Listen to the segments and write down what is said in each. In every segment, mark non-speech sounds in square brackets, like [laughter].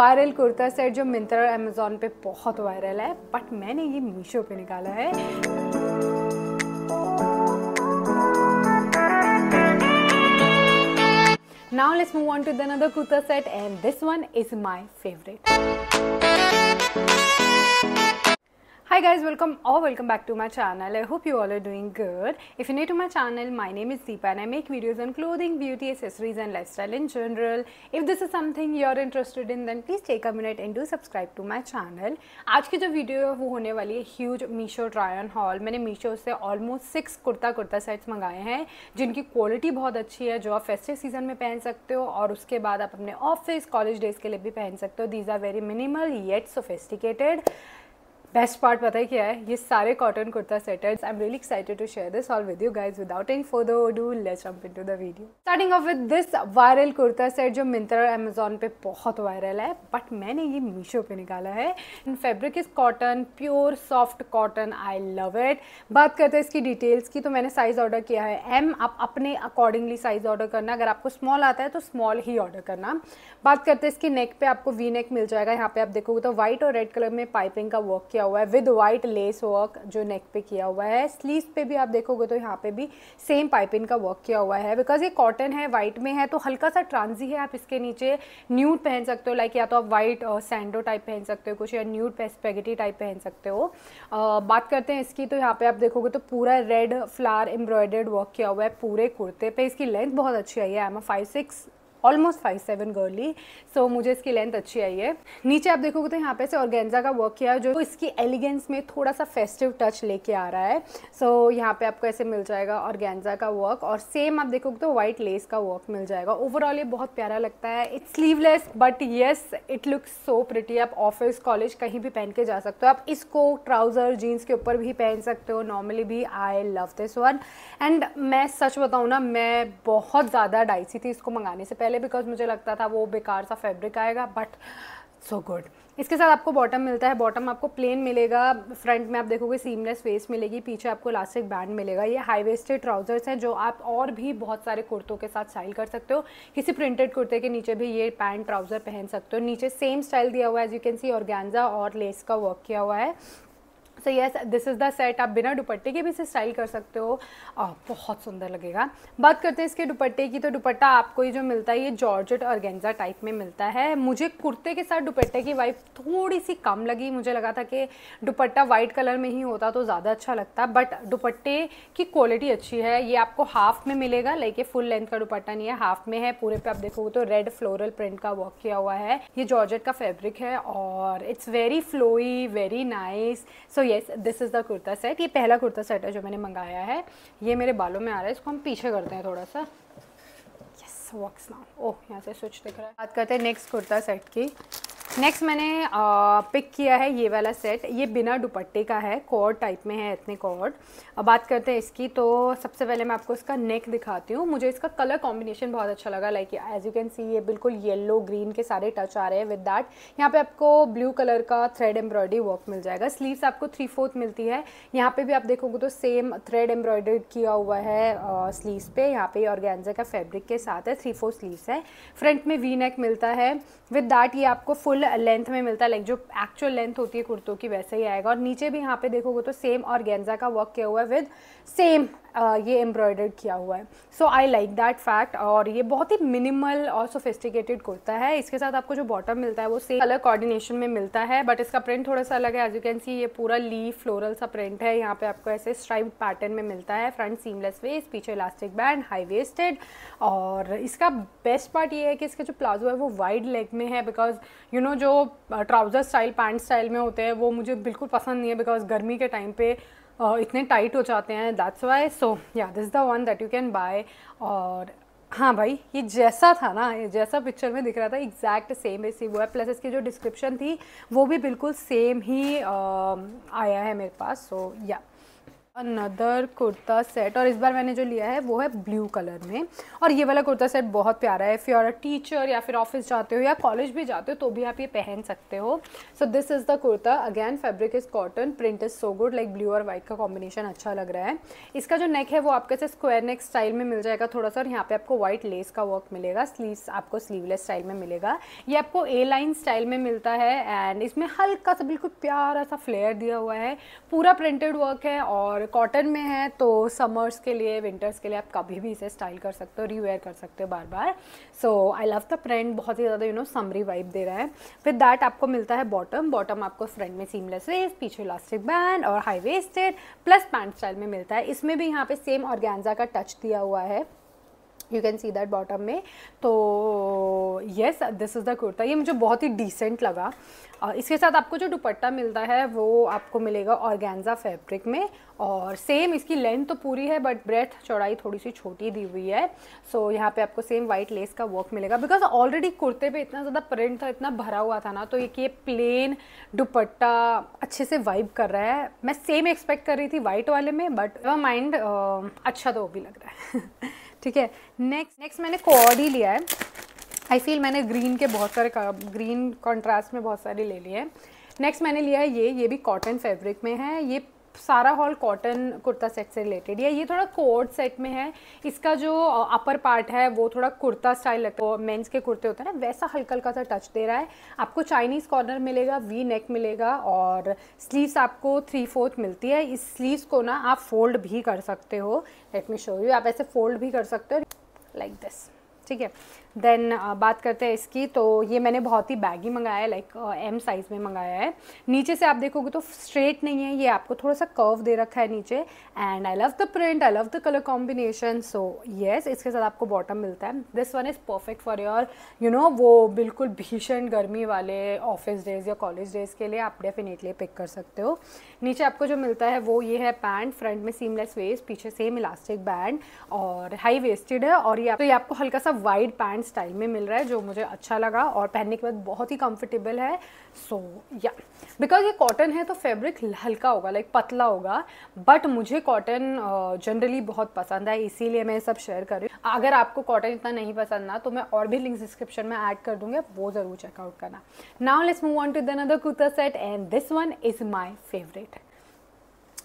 Viral kurta set जो मिंत्रा और Amazon पे बहुत वायरल है बट मैंने ये मीशो पे निकाला है Now let's move on to the another kurta set and this one is my favorite. Hi guys, welcome or welcome back to my channel. I hope you all are doing good. If you're new to my channel, my name is Deepa and I make videos on clothing, beauty, accessories and lifestyle in general. If this is something you're interested in, then please take a minute and do subscribe to my channel. आज की जो video है वो होने वाली है huge Meesho try on haul मैंने मीशो से almost six kurta kurta sets मंगाए हैं जिनकी क्वालिटी बहुत अच्छी है जो आप फेस्टिव सीज़न में पहन सकते हो और उसके बाद आप अपने ऑफ़िस कॉलेज डेज़ के लिए भी पहन सकते हो these are very minimal yet sophisticated best part पता है क्या है? ये सारे कॉटन कुर्ता सेट है I am really excited to share this all with you guys without any further do let's jump into the video starting off with this viral kurta set जो मिंत्रा और Amazon पे बहुत वायरल है but मैंने ये मीशो पे निकाला है। Fabric is cotton pure soft cotton I love it बात करते हैं इसकी डिटेल्स की तो मैंने साइज़ ऑर्डर किया है। एम आप अपने अकॉर्डिंगली साइज़ ऑर्डर करना। अगर आपको स्मॉल आता है तो स्मॉल ही ऑर्डर करना। बात करते हैं इसकी नेक पे आपको वी नेक मिल जाएगा। यहाँ पे आप देखोगे तो व्हाइट और रेड कलर में पाइपिंग का वर्क किया हुआ है विद वाइट लेस वर्क जो नेक पे किया हुआ है। स्लीव पे भी आप देखोगे तो यहाँ पे भी सेम पाइपिंग का वर्क किया हुआ है। बिकॉज़ ये कॉटन है वाइट में है तो हल्का सा ट्रांजी है आप इसके नीचे न्यूड पहन सकते हो लाइक या तो आप वाइट सैंडो टाइप पहन सकते हो कुछ या न्यूड स्पेगेटी टाइप पहन सकते हो। Uh, बात करते हैं इसकी तो यहाँ पे आप देखोगे तो पूरा रेड फ्लावर एम्ब्रॉयडर्ड वर्क किया हुआ है पूरे कुर्ते पे। इसकी लेंथ बहुत अच्छी आई है I am five six almost five seven girly so मुझे इसकी लेंथ अच्छी आई है। नीचे आप देखोगे तो यहाँ पे से ऑर्गेन्जा का वर्क किया है जो इसकी एलिगेंस में थोड़ा सा फेस्टिव टच लेके आ रहा है। सो so, यहाँ पे आपको ऐसे मिल जाएगा ऑर्गेन्जा का वर्क और सेम आप देखोगे तो व्हाइट लेस का वर्क मिल जाएगा। ओवरऑल ये बहुत प्यारा लगता है। It's sleeveless but yes it looks so pretty आप ऑफ़िस कॉलेज कहीं भी पहन के जा सकते हो। आप इसको ट्राउज़र जीन्स के ऊपर भी पहन सकते हो। नॉर्मली भी I love this one and मैं सच बताऊँ ना मैं बहुत ज़्यादा डाइसी थी इसको मंगाने से पहले। पहले बिकॉज़ मुझे लगता था वो बेकार सा फैब्रिक आएगा बट सो गुड इसके साथ आपको बॉटम मिलता है बॉटम आपको प्लेन मिलेगा फ्रंट में आप देखोगे सीमलेस वेस्ट मिलेगी, पीछे आपको इलास्टिक बैंड मिलेगा। ये हाई वेस्टेड ट्राउजर्स हैं जो आप और भी बहुत सारे कुर्तों के साथ स्टाइल कर सकते हो। किसी प्रिंटेड कुर्ते के नीचे भी ये पैंट ट्राउज़र पहन सकते हो। नीचे सेम स्टाइल दिया हुआ है as you can see organza और लेस का वर्क किया हुआ है। So yes this is the set आप बिना दुपट्टे के भी इसे स्टाइल कर सकते हो। आ, बहुत सुंदर लगेगा। बात करते हैं इसके दुपट्टे की। तो दुपट्टा आपको ये जो मिलता है ये जॉर्जेट और गेंजा टाइप में मिलता है। मुझे कुर्ते के साथ दुपट्टे की वाइफ थोड़ी सी कम लगी। मुझे लगा था कि दुपट्टा वाइट कलर में ही होता तो ज़्यादा अच्छा लगता। बट दुपट्टे की क्वालिटी अच्छी है। ये आपको हाफ़ में मिलेगा। लाइक ये फुल लेंथ का दुपट्टा नहीं है। हाफ़ में है। पूरे पे आप देखोगे तो रेड फ्लोरल प्रिंट का वर्क किया हुआ है। ये जॉर्जेट का फैब्रिक है और it's very flowy very nice so yes this is the kurta set ये पहला कुर्ता सेट है जो मैंने मंगाया है। ये मेरे बालों में आ रहा है, इसको हम पीछे करते हैं थोड़ा सा। यस वर्क्स नाउ ओह, यहाँ से स्विच दिख रहा है। बात करते हैं नेक्स्ट कुर्ता सेट की। नेक्स्ट मैंने पिक किया है ये वाला सेट ये बिना दुपट्टे का है कॉर्ड टाइप में है इतने कॉर्ड अब बात करते हैं इसकी तो सबसे पहले मैं आपको इसका नेक दिखाती हूँ. मुझे इसका कलर कॉम्बिनेशन बहुत अच्छा लगा. Like as you can see ये बिल्कुल येलो ग्रीन के सारे टच आ रहे हैं विद दैट यहाँ पे आपको ब्लू कलर का थ्रेड एम्ब्रॉयडरी वर्क मिल जाएगा. स्लीव्स आपको थ्री फोर्थ मिलती है. यहाँ पर भी आप देखोगे तो सेम थ्रेड एम्ब्रॉयडरी किया हुआ है स्लीव्स पे. यहाँ पे ऑर्गेन्जा का फैब्रिक के साथ है थ्री फोर स्लीव्स है. फ्रंट में वी नेक मिलता है. विद दैट ये आपको फुल लेंथ में मिलता है लाइक जो एक्चुअल लेंथ होती है कुर्तों की, वैसे ही आएगा। और नीचे भी यहाँ पे देखोगे तो सेम और गेंजा का वर्क किया हुआ है विद सेम ये एम्ब्रॉयडर्ड किया हुआ है। So I like that fact और ये बहुत ही मिनिमल और सोफिस्टिकेटेड कुर्ता है। इसके साथ आपको जो बॉटम मिलता है, वो सेम कलर कोऑर्डिनेशन में मिलता है बट इसका प्रिंट थोड़ा सा अलग है। एज यू कैन सी ये पूरा ली फ्लोरल सा प्रिंट है। यहाँ पे आपको ऐसे स्ट्राइप पैटर्न में मिलता है। फ्रंट सीमलेस वेस्ट पीछे इलास्टिक बैंड हाई वेस्टेड और इसका बेस्ट पार्ट ये है कि इसका जो प्लाजो है, वो वाइड लेग में है बिकॉज़ यू नो जो ट्राउज़र स्टाइल पैंट स्टाइल में होते हैं, वो मुझे बिल्कुल पसंद नहीं है बिकॉज़ गर्मी के टाइम पे इतने टाइट हो जाते हैं that's why so yeah this the one that you can buy और हाँ भाई ये जैसा था ना ये जैसा पिक्चर में दिख रहा था एग्जैक्ट सेम ऐसी वो है प्लस इसकी जो डिस्क्रिप्शन थी वो भी बिल्कुल सेम ही आ, आया है मेरे पास so so, yeah yeah. Another kurta set और इस बार मैंने जो लिया है वो है ब्लू कलर में। और ये वाला कुर्ता सेट बहुत प्यारा है। आर अ टीचर या फिर ऑफ़िस जाते हो या कॉलेज भी जाते हो तो भी आप ये पहन सकते हो। So this is the kurta again fabric is cotton print is so good like blue और वाइट का कॉम्बिनेशन अच्छा लग रहा है। इसका जो नेक है, वो आपके से स्क्वायर नेक स्टाइल में मिल जाएगा थोड़ा सा और यहाँ पे आपको व्हाइट लेस का वर्क मिलेगा। स्लीव्स आपको स्लीवलेस स्टाइल में मिलेगा। ये आपको ए लाइन स्टाइल में मिलता है एंड इसमें हल्का सा बिल्कुल प्यारा सा फ्लेयर दिया हुआ है। पूरा प्रिंटेड वर्क है और कॉटन में है तो समर्स के लिए विंटर्स के लिए आप कभी भी इसे स्टाइल कर सकते हो रीवेयर कर सकते हो बार बार so I love the print बहुत ही ज़्यादा यू नो समरी वाइब दे रहा है। फिर दैट आपको मिलता है बॉटम बॉटम आपको फ्रंट में सीमलेस वेस्ट पीछे इलास्टिक बैंड और high waisted plus pant style में मिलता है। इसमें भी यहाँ पे सेम ऑर्गेन्जा का टच दिया हुआ है। You can see that bottom में। तो yes this is the kurta ये मुझे बहुत ही डिसेंट लगा। इसके साथ आपको जो दुपट्टा मिलता है वो आपको मिलेगा ऑर्गेन्जा फैब्रिक में। और सेम इसकी लेंथ तो पूरी है बट ब्रेथ चौड़ाई थोड़ी सी छोटी दी हुई है। सो so, यहाँ पे आपको सेम वाइट लेस का वर्क मिलेगा। बिकॉज़ ऑलरेडी कुर्ते पे इतना ज़्यादा प्रिंट था इतना भरा हुआ था ना तो एक ये प्लेन दुपट्टा अच्छे से वाइब कर रहा है। मैं सेम एक्सपेक्ट कर रही थी वाइट वाले में बट माइंड अच्छा तो वो भी लग रहा है। [laughs] ठीक है? नेक्स्ट नेक्स्ट मैंने कोड ही लिया है। आई फील मैंने ग्रीन के बहुत सारे ग्रीन कॉन्ट्रास्ट में बहुत सारे ले लिए हैं। नेक्स्ट मैंने लिया है ये ये भी कॉटन फैब्रिक में है। ये सारा हॉल कॉटन कुर्ता सेट से रिलेटेड है। ये थोड़ा कोट सेट में है। इसका जो अपर पार्ट है, वो थोड़ा कुर्ता स्टाइल लगता है। मेंस के कुर्ते होते हैं ना, वैसा हल्का हल्का सा टच दे रहा है। आपको चाइनीज़ कॉर्नर मिलेगा वी नेक मिलेगा और स्लीव्स आपको थ्री फोर्थ मिलती है। इस स्लीव्स को ना आप फोल्ड भी कर सकते हो। लेट मी शो यू आप ऐसे फोल्ड भी कर सकते हो। लाइक दिस ठीक है? देन uh, बात करते हैं इसकी तो ये मैंने बहुत ही बैगी मंगाया है लाइक एम साइज़ में मंगाया है। नीचे से आप देखोगे तो स्ट्रेट नहीं है ये आपको थोड़ा सा कर्व दे रखा है नीचे। And I love the print I love the colour combination so yes इसके साथ आपको बॉटम मिलता है। This one is perfect for your you know वो बिल्कुल भीषण गर्मी वाले ऑफ़िस डेज़ या कॉलेज डेज़ के लिए आप डेफिनेटली पिक कर सकते हो। नीचे आपको जो मिलता है वो ये है पैंट फ्रंट में सीमलेस वेस्ट पीछे सेम इलास्टिक बैंड और हाई वेस्टेड है और ये, तो ये आपको हल्का सा वाइड पैंट स्टाइल में मिल रहा है जो मुझे अच्छा लगा और पहनने के बाद बहुत ही कंफर्टेबल है। सो या बिकॉज़ ये कॉटन है तो फैब्रिक हल्का होगा लाइक पतला होगा बट मुझे कॉटन जनरली uh, बहुत पसंद है इसीलिए मैं सब शेयर कर रही हूँ। अगर आपको कॉटन इतना नहीं पसंद ना तो मैं और भी लिंक डिस्क्रिप्शन में ऐड कर दूँगी वो ज़रूर चेकआउट करना। Now let's move on to the another kurta set and this one is my favourite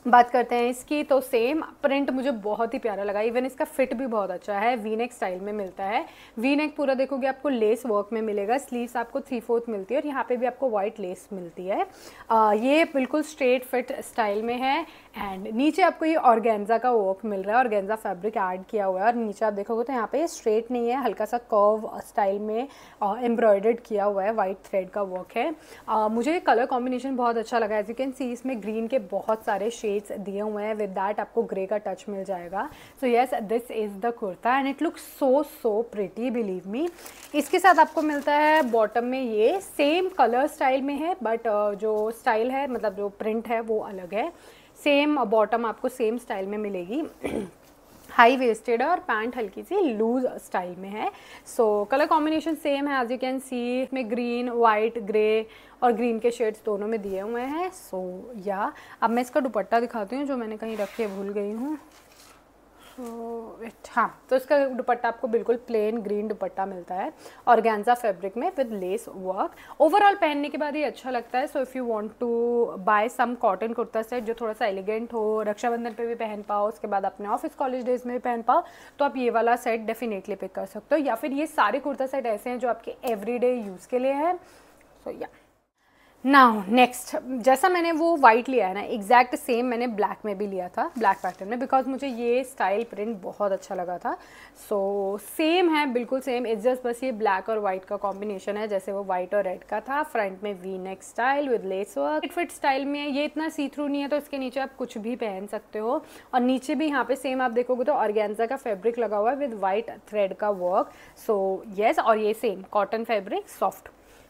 बात करते हैं इसकी तो सेम प्रिंट मुझे बहुत ही प्यारा लगा। इवन इसका फिट भी बहुत अच्छा है वी नेक स्टाइल में मिलता है। वी नेक पूरा देखोगे आपको लेस वर्क में मिलेगा स्लीव्स आपको थ्री फोर्थ मिलती है और यहाँ पे भी आपको वाइट लेस मिलती है। आ, ये बिल्कुल स्ट्रेट फिट स्टाइल में है एंड नीचे आपको ये ऑर्गेन्जा का वर्क मिल रहा है ऑर्गेन्जा फैब्रिक ऐड किया हुआ है और नीचे आप देखोगे तो यहाँ पे स्ट्रेट नहीं है हल्का सा कर्व स्टाइल में एम्ब्रॉयडर्ड किया हुआ है वाइट थ्रेड का वर्क है। आ, मुझे कलर कॉम्बिनेशन बहुत अच्छा लगा। एज यू कैन सी इसमें ग्रीन के बहुत सारे शेड शेड्स दिए हुए हैं विद दैट आपको ग्रे का टच मिल जाएगा। So yes this is the kurta and it look so so pretty believe me इसके साथ आपको मिलता है बॉटम में ये सेम कलर स्टाइल में है बट uh, जो स्टाइल है मतलब जो प्रिंट है वो अलग है। सेम बॉटम आपको सेम स्टाइल में मिलेगी। [clears throat] हाई वेस्टेड है और पैंट हल्की सी लूज स्टाइल में है। सो कलर कॉम्बिनेशन सेम है एज यू कैन सी इसमें ग्रीन वाइट ग्रे और ग्रीन के शेड्स दोनों में दिए हुए हैं। सो so, या अब मैं इसका दुपट्टा दिखाती हूँ जो मैंने कहीं रखे भूल गई हूँ। हाँ तो इसका दुपट्टा आपको बिल्कुल प्लेन ग्रीन दुपट्टा मिलता है और गैंजा फैब्रिक में विद लेस वर्क ओवरऑल पहनने के बाद ये अच्छा लगता है so if you want to buy some cotton kurta set जो थोड़ा सा एलिगेंट हो, रक्षाबंधन पे भी पहन पाओ, उसके बाद अपने ऑफ़िस कॉलेज डेज़ में भी पहन पाओ तो आप ये वाला सेट डेफिनेटली पिक कर सकते हो। या फिर ये सारे कुर्ता सेट ऐसे हैं जो आपके एवरी यूज़ के लिए हैं। सो या. नाउ नेक्स्ट जैसा मैंने वो वाइट लिया है ना एग्जैक्ट सेम मैंने ब्लैक में भी लिया था ब्लैक पैटर्न में बिकॉज़ मुझे ये स्टाइल प्रिंट बहुत अच्छा लगा था। सो so, सेम है बिल्कुल सेम इट्स जस्ट बस ये ब्लैक और वाइट का कॉम्बिनेशन है जैसे वो वाइट और रेड का था फ्रंट में V neck style with lace work fit style में ये इतना सी थ्रू नहीं है तो इसके नीचे आप कुछ भी पहन सकते हो। और नीचे भी यहाँ पे सेम आप देखोगे तो ऑर्गेन्जा का फैब्रिक लगा हुआ है विद वाइट थ्रेड का वर्क सो येस और ये same cotton fabric soft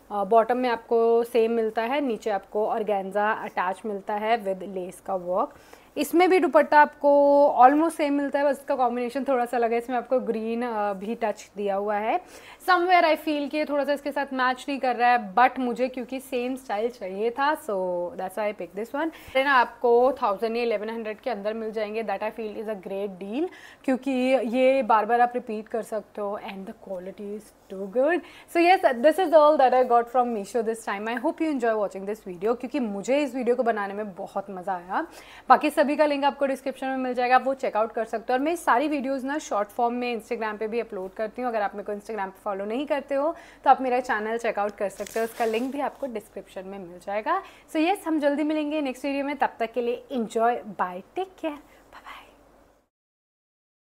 bottom में आपको सेम मिलता है, नीचे आपको ऑर्गेन्जा अटैच मिलता है विद लेस का वर्क इसमें भी दुपट्टा आपको ऑलमोस्ट सेम मिलता है, बस इसका कॉम्बिनेशन थोड़ा सा लगा, इसमें आपको ग्रीन भी टच दिया हुआ है. समवेयर आई फील कि थोड़ा सा इसके साथ मैच नहीं कर रहा है बट मुझे क्योंकि सेम स्टाइल चाहिए था so that's I pick this one ना आपको थाउज़ेंड या इलेवन हंड्रेड के अंदर मिल जाएँगे that I feel is a great deal क्योंकि ये बार बार आप रिपीट कर सकते हो and the quality is too good so yes this is all that I got from Meesho this time I hope you enjoy watching this video क्योंकि मुझे इस वीडियो को बनाने में बहुत मज़ा आया। बाकी सभी का लिंक आपको डिस्क्रिप्शन में मिल जाएगा आप वो चेकआउट कर सकते हो। और मैं सारी वीडियोज़ ना शॉर्ट फॉर्म में इंस्टाग्राम पे भी अपलोड करती हूँ। अगर आप मेरे को इंस्टाग्राम पे फॉलो नहीं करते हो तो आप मेरा चैनल चेकआउट कर सकते हो। उसका लिंक भी आपको डिस्क्रिप्शन में मिल जाएगा। सो so येस yes, हम जल्दी मिलेंगे नेक्स्ट वीडियो में। तब तक के लिए इन्जॉय बाय टेक केयर